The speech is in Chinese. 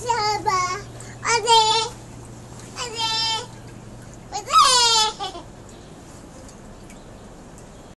小宝，